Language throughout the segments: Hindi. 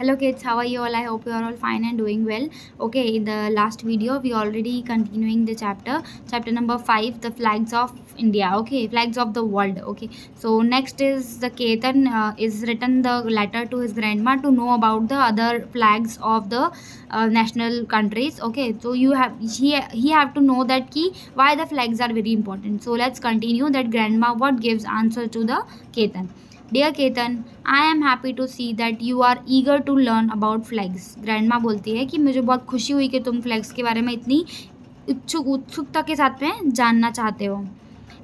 hello kids how are you all? I hope you are all fine and doing well. Okay in the last video we already continuing the chapter. Chapter number five the flags of india. Okay flags of the world. Okay so next is the ketan uh, is written the letter to his grandma to know about the other flags of the uh, national countries. Okay so you have he he have to know that key why the flags are very important. So let's continue that grandma what gives answer to the ketan dear Ketan I am happy to see that you are eager to learn about flags grandma बोलती है कि मुझे बहुत खुशी हुई कि तुम फ्लैग्स के बारे में इतनी इच्छुक उत्सुकता के साथ में जानना चाहते हो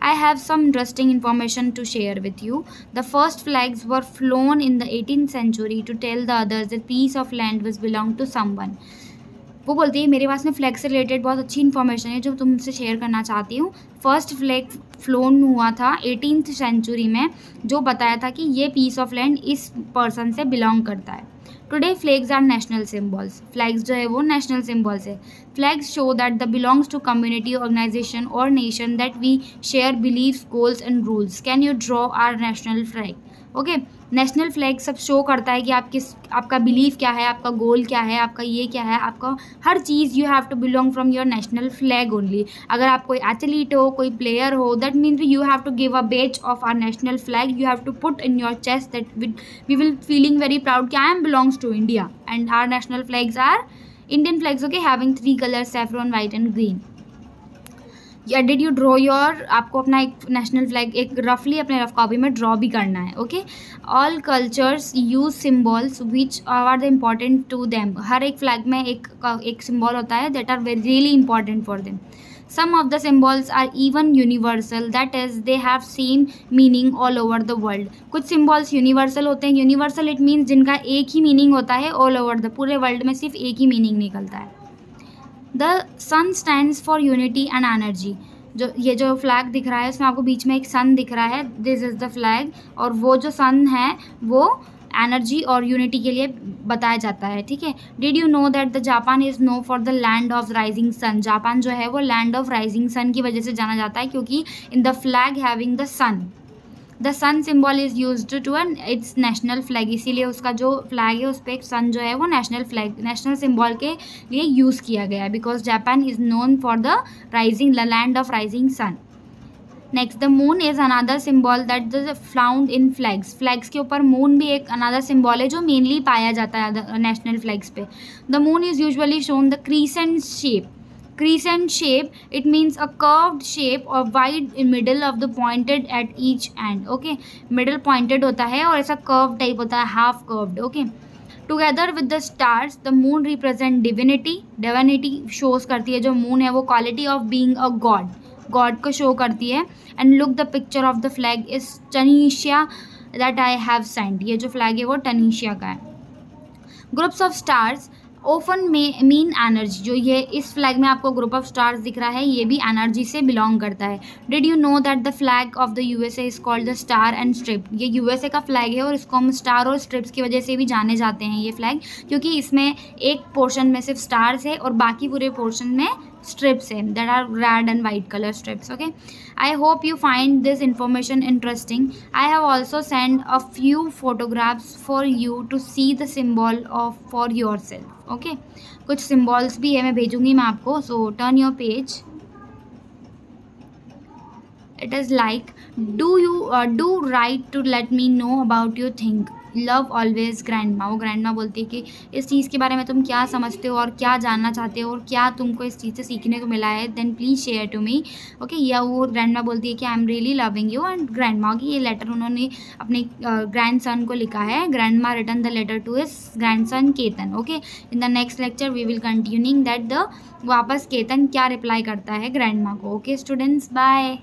I have some interesting information to share with you. The first flags were flown in the 18th century to tell the others that piece of land was belonged to someone. वो बोलती है, मेरे पास में फ्लैग से रिलेटेड बहुत अच्छी इन्फॉर्मेशन है जो तुमसे शेयर करना चाहती हूँ। फ़र्स्ट फ्लैग फ्लोन हुआ था एटीन सेंचुरी में, जो बताया था कि ये पीस ऑफ़ लैंड इस पर्सन से बिलोंग करता है। Today flags are national symbols flags जो है वो नेशनल सिम्बल्स है। Flags show that the belongs to community organisation और nation that we share believe goals and rules can you draw our national flag okay? National flag सब शो करता है कि आप किस, आपका बिलीव क्या है, आपका गोल क्या है, आपका ये क्या है, आपका हर चीज़ you have to belong from your national flag only अगर आप कोई एथलीट हो, कोई प्लेयर हो that means you have to give a badge of our national flag you have to put in your chest that we will feeling very proud कि I am belongs to India and our national flags are Indian flags okay having three colours saffron white and green या डिड यू ड्रॉ योर आपको अपना एक नेशनल फ्लैग एक रफली अपने रफ कॉपी में ड्रॉ भी करना है okay all cultures use symbols which are the important to them हर एक फ्लैग में एक एक सिम्बॉल होता है that are very really important for them some of the symbols are even universal, that is, they have same meaning all over the world. कुछ symbols universal होते हैं, universal it means जिनका एक ही meaning होता है all over the, पूरे world में सिर्फ़ एक ही meaning निकलता है। The sun stand for unity and energy जो, ये जो फ्लैग दिख रहा है, उसमें आपको बीच में एक सन दिख रहा है दिस इज़ द फ्लैग और वो जो सन है, वो एनर्जी और यूनिटी के लिए बताया जाता है, ठीक है? Did you know that the Japan is known for the land of rising sun Japan जो है, वो लैंड ऑफ़ राइजिंग सन की वजह से जाना जाता है, क्योंकि in the flag having the sun the sun symbol is use to an its national flag इसीलिए उसका जो फ्लैग है, उस पर एक सन जो है, वो नेशनल फ्लैग नेशनल सिम्बॉल के लिए यूज़ किया गया है because Japan is known for the rising the land of rising sun next the moon is another symbol that the found in flags flags के ऊपर मून भी एक अनादर सिम्बॉल है, जो मेनली पाया जाता है नेशनल फ्लैग्स पे. The moon is usually shown the crescent shape crescent shape, it means a curved shape or wide in middle of the pointed at each end, okay? Middle होता है और ऐसा curved type होता है, half curved, okay? Together with the stars the moon represent divinity divinity shows करती है, जो मून है, वो quality of being a god god को शो करती है. And look the picture of the flag is Tunisia that I have send ये जो फ्लैग है, वो टनीशिया का है. Groups of stars often mean energy, जो ये इस फ्लैग में आपको ग्रुप ऑफ़ स्टार्स दिख रहा है, ये भी एनर्जी से बिलोंग करता है। Did you know that the flag of the USA is called the star and strip ये यूएसए का फ्लैग है और इसको हम स्टार और स्ट्रिप्स की वजह से भी जाने जाते हैं ये फ्लैग क्योंकि इसमें एक पोर्शन में सिर्फ़ स्टार्स है और बाकी पूरे पोर्शन में strips in that are red and white color strips okay i hope you find this information interesting i have also sent a few photographs for you to see the symbol of for yourself okay कुछ symbols भी है मैं भेजूँगी मैं आपको so turn your page it is like do you uh, do write to let me know about your think love always grandma वो ग्रैंड माँ बोलती है कि, इस चीज़ के बारे में तुम क्या समझते हो और क्या जानना चाहते हो और क्या तुमको इस चीज़ से सीखने को मिला है? Then please share to me okay या वो ग्रैंड माँ बोलती है कि I am really loving you and grandma की ये लेटर उन्होंने अपने ग्रैंड सन को लिखा है। Grandma return the letter to his grandson Ketan okay in the next lecture we will continuing that the वापस केतन क्या रिप्लाई करता है ग्रैंड माँ को। Okay students bye